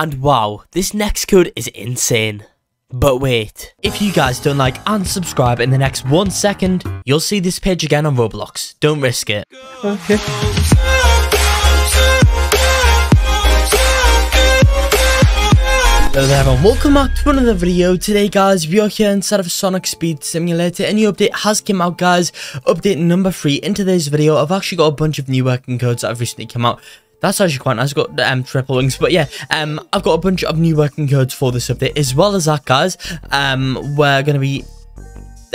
And wow, this next code is insane. But wait, if you guys don't like and subscribe in the next one second, you'll see this page again on Roblox. Don't risk it. Okay. Hello there everyone, welcome back to another video. Today guys, we are here inside of Sonic Speed Simulator. A new update has come out guys. Update number 3. In today's video, I've actually got a bunch of new working codes that have recently come out. That's actually quite nice. I've got um, triple wings. But yeah, um, I've got a bunch of new working codes for this update. As well as that guys, um, we're going to be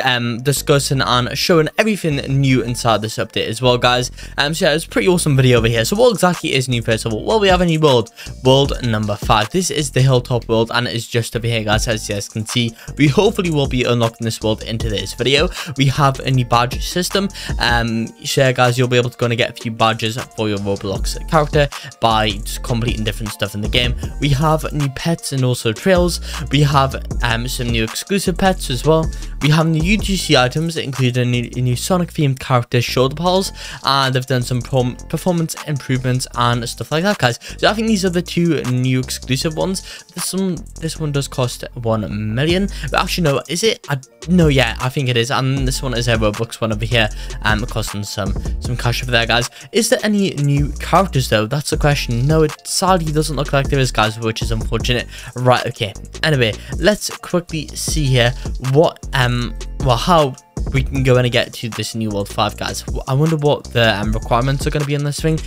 um, discussing and showing everything new inside this update as well, guys. Um, so yeah, it's a pretty awesome video over here. So what exactly is new first of all? Well, we have a new world, world number five. This is the hilltop world, and it is just over here, guys. As you guys can see, we hopefully will be unlocking this world into this video. We have a new badge system. Um, so guys, you'll be able to go and get a few badges for your Roblox character by just completing different stuff in the game. We have new pets and also trails. We have um some new exclusive pets as well. We have new UGC items include a new, a new Sonic themed character shoulder pulls and they've done some performance improvements and stuff like that guys. So I think these are the two new exclusive ones. This one this one does cost 1 million. But actually no, is it? I, no yeah, I think it is. And this one is a Robux one over here and um costing some some cash over there guys. Is there any new characters though? That's the question. No, it sadly doesn't look like there is guys, which is unfortunate. Right, okay. Anyway, let's quickly see here what um well, how we can go and get to this new world 5 guys. I wonder what the um, requirements are going to be in this thing.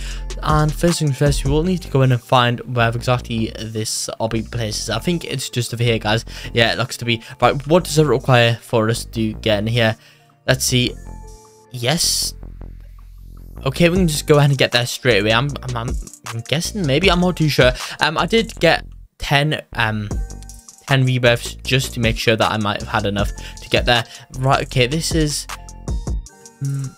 And first things first we will need to go in and find where exactly this obby place is. I think it's just over here guys. Yeah it looks to be. Right what does it require for us to get in here? Let's see. Yes. Okay we can just go ahead and get there straight away. I'm i'm, I'm, I'm guessing maybe i'm not too sure. Um i did get 10 um 10 rebirths just to make sure that I might have had enough to get there. Right, okay, this is... Um,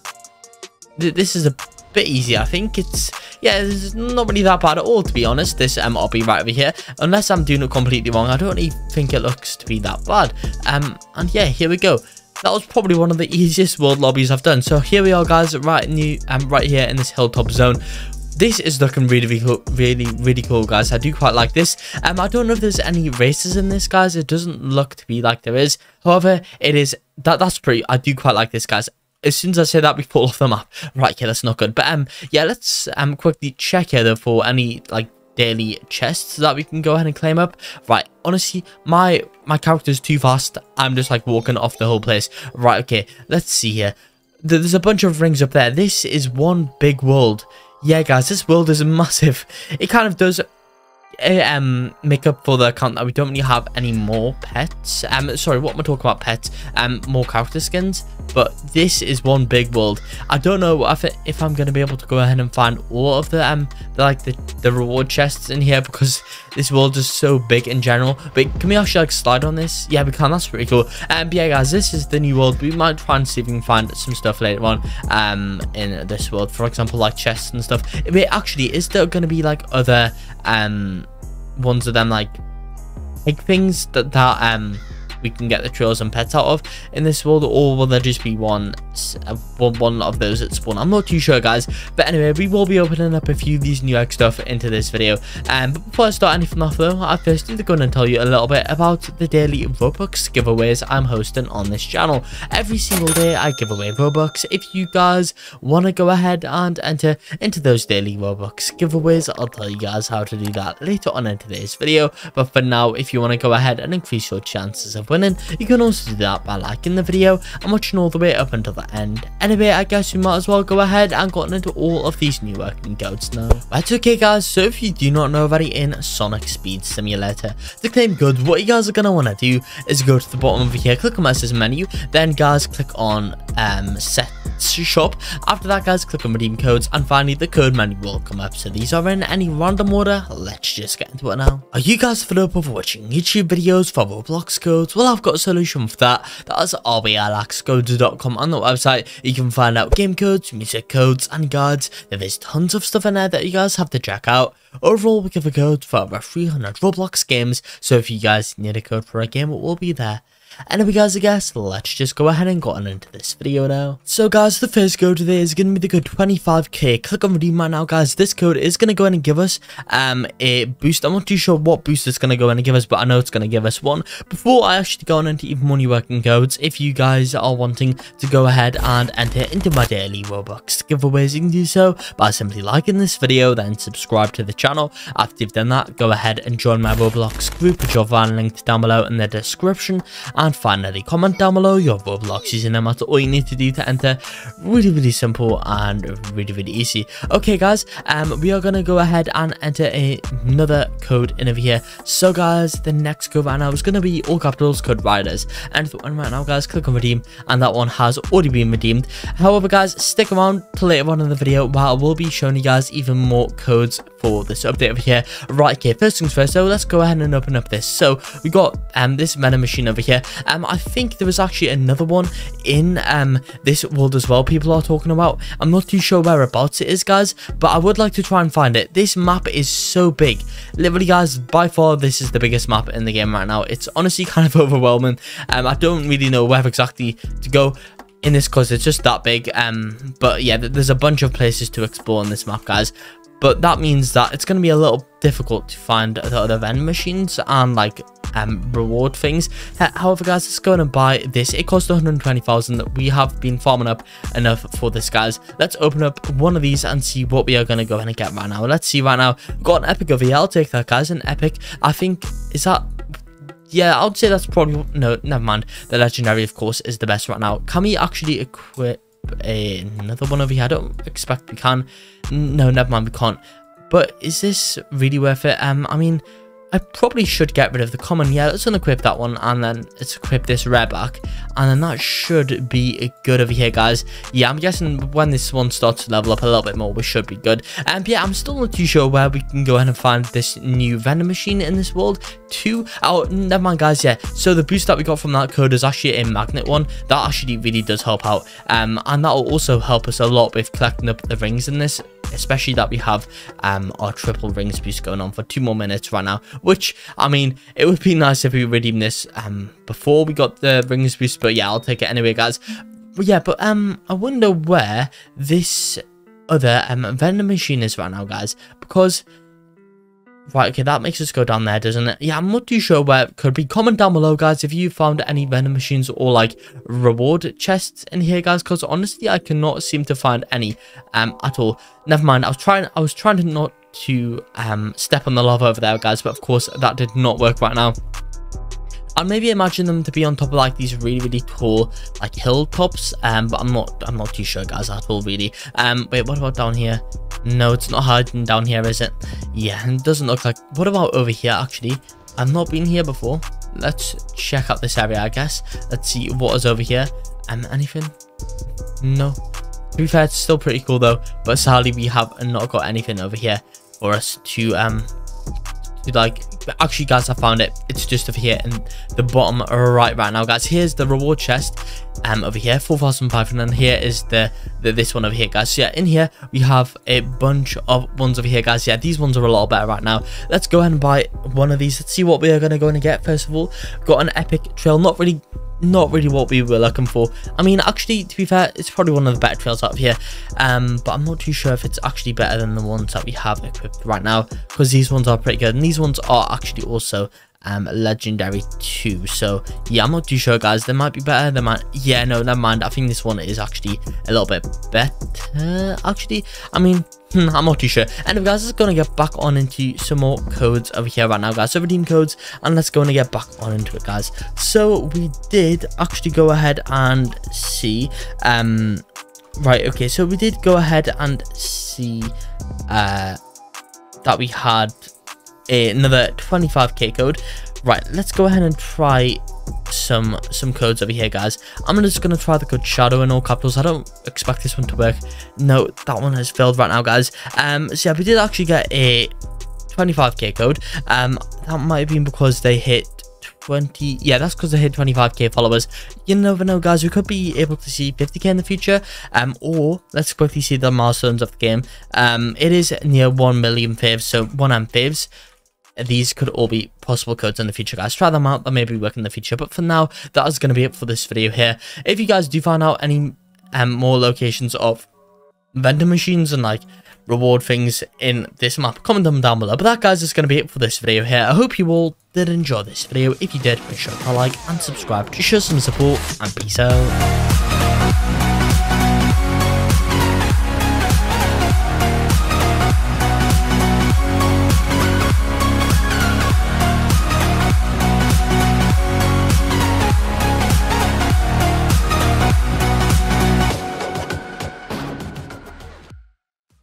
th this is a bit easy, I think. It's... Yeah, it's not really that bad at all, to be honest, this um, be right over here. Unless I'm doing it completely wrong, I don't really think it looks to be that bad. Um, And yeah, here we go that was probably one of the easiest world obbies I've done. So here we are, guys, right in the um, right here in this hilltop zone this is looking really, really really cool, guys. I do quite like this. Um, I don't know if there's any races in this, guys. It doesn't look to be like there is. However, it is that that's pretty. I do quite like this, guys. As soon as I say that, we fall off the map. Right, yeah, that's not good. But um, yeah, let's um quickly check here though for any like daily chests that we can go ahead and claim up. Right, honestly, my my character's too fast. I'm just like walking off the whole place. Right, okay, let's see here. There's a bunch of rings up there. This is one big world yeah, guys, this world is massive. It kind of does um make up for the account that we don't really have any more pets. Um sorry what am i talking about? Pets. Um more character skins. But this is one big world. I don't know if, it, if i'm to be able to go ahead and find all of the um the, like the the reward chests in here because this world is so big in general. But can we actually like slide on this? Yeah we can. That's pretty cool. Um but yeah guys this is the new world. We might try and see if we can find some stuff later on um in this world. For example like chests and stuff. It actually is there to be like other um ones of them like big things that that um we can get the trails and pets out of. In this world or will there just be one uh, one of those that spawn. I'm not too sure guys. But anyway we will be opening up a few of these new egg stuff into this video. Um but before i start anything off though i first need to go and tell you a little bit about the daily robux giveaways i'm hosting on this channel. Every single day i give away robux. If you guys want to go ahead and enter into those daily robux giveaways i'll tell you guys how to do that later on in today's video. But for now if you want to go ahead and increase your chances of winning you can also do that by liking the video and watching all the way up until the end. Anyway, I guess we might as well go ahead and get into all of these new working codes now. That's okay guys, so if you do not know already in Sonic Speed Simulator, to claim goods, what you guys are going to want to do is go to the bottom over here, click on message menu, then guys click on um, set shop. After that guys, click on redeem codes and finally the code menu will come up. So these are in any random order. Let's just get into it now. Are you guys fed up of watching YouTube videos for Roblox codes? Well, I've got a solution for that. That's rblxcodes.com on the website. You can find out game codes, music codes and guides. There's tons of stuff in there that you guys have to check out. Overall, we give a code for over 300 Roblox games. So if you guys need a code for a game, it will be there. Anyway guys, I guess let's just go ahead and get on into this video now. So guys, the first code today is going to be the code 25k. Click on redeem right now guys. This code is going to go in and give us um a boost. I'm not too sure what boost it's going to go in and give us, but I know it's going to give us one. Before I actually go on into even more new working codes, if you guys are wanting to go ahead and enter into my daily Robux giveaways, you can do so by simply liking this video, then subscribe to the channel. After you've done that, go ahead and join my Roblox group, which you'll find linked down below in the description. And finally, comment down below your Roblox username. That's all you need to do to enter. Really, really simple and really, really easy. Okay, guys, um, we are going to go ahead and enter a, another code in over here. So, guys, the next code right now is going to be all capitals code riders. And one right now, guys, click on redeem, and that one has already been redeemed. However, guys, stick around to later on in the video where I will be showing you guys even more codes for this update over here. Right, here, first things first, so let's go ahead and open up this. So, we got um this vending machine over here. Um, I think there was actually another one in um this world as well. People are talking about. I'm not too sure whereabouts it is, guys, but I would like to try and find it. This map is so big. Literally, guys, by far this is the biggest map in the game right now. It's honestly kind of overwhelming. Um, I don't really know where exactly to go in this because it's just that big um but yeah there's a bunch of places to explore on this map guys but that means that it's going to be a little difficult to find the other vending machines and like um reward things. However guys let's go and buy this. It costs 120,000 we have been farming up enough for this guys. Let's open up one of these and see what we are going to go and get right now. Let's see right now. Got an epic over here. I'll take that guys. An epic. I think is that yeah i would say that's probably no never mind. The legendary of course is the best right now. Can we actually equip another one over here. I don't expect we can. No never mind we can't. But is this really worth it? Um i mean I probably should get rid of the common. Yeah, let's unequip that one and then let's equip this rare back. And then that should be good over here, guys. Yeah, I'm guessing when this one starts to level up a little bit more, we should be good. And yeah, I'm still not too sure where we can go ahead and find this new vending machine in this world. Two, oh, never mind, guys. Yeah, so the boost that we got from that code is actually a magnet one. That actually really does help out. Um, and that will also help us a lot with collecting up the rings in this especially that we have um our triple rings boost going on for two more minutes right now which i mean it would be nice if we redeem this um before we got the rings boost but yeah i'll take it anyway guys. But yeah but um i wonder where this other um vending machine is right now guys because Right, okay, that makes us go down there, doesn't it? Yeah, I'm not too sure where it could be. Comment down below, guys, if you found any vending machines or, like, reward chests in here, guys, because honestly, I cannot seem to find any um, at all. Never mind, I was trying, I was trying to not to um, step on the lava over there, guys, but of course, that did not work right now. I'd maybe imagine them to be on top of like these really really tall like hilltops um but i'm not i'm not too sure guys at all really um wait what about down here no, it's not hiding down here, is it? Yeah, it doesn't look like... What about over here, actually? I've not been here before. Let's check out this area, I guess. Let's see what is over here. Um, anything? No. To be fair, it's still pretty cool, though. But sadly, we have not got anything over here for us to, um, to, like, actually guys i found it. It's just over here in the bottom right right now guys. Here's the reward chest um over here 4500 and here is the, the this one over here guys. So yeah in here we have a bunch of ones over here guys. Yeah these ones are a lot better right now. Let's go ahead and buy one of these. Let's see what we are going to go and get first of all. Got an epic trail. Not really not really what we were looking for. I mean, actually, to be fair, it's probably one of the better trails of here. Um, but I'm not too sure if it's actually better than the ones that we have equipped right now, because these ones are pretty good. And these ones are actually also um legendary too so yeah i'm not too sure guys they might be better they might yeah no never mind i think this one is actually a little bit better actually i mean Hmm, I'm not too sure. Anyway, guys, let's go get back on into some more codes over here right now, guys. So redeem codes, and let's go and get back on into it, guys. So we did actually go ahead and see, um, right, okay. So we did go ahead and see, uh, that we had another 25k code. Right, let's go ahead and try some some codes over here guys. I'm just gonna try the code shadow in all capitals. I don't expect this one to work. No that one has failed right now guys. Um so yeah we did actually get a 25k code. Um that might have been because they hit 20 yeah that's because they hit 25k followers. You never know guys we could be able to see 50k in the future. Um or let's quickly see the milestones of the game. Um it is near 1 million faves so 1 m faves these could all be possible codes in the future guys. Try them out that maybe work in the future but for now that is going to be it for this video here. If you guys do find out any um, more locations of vending machines and like reward things in this map comment them down below. But that guys is going to be it for this video here. I hope you all did enjoy this video. If you did make sure to like and subscribe to show some support and peace out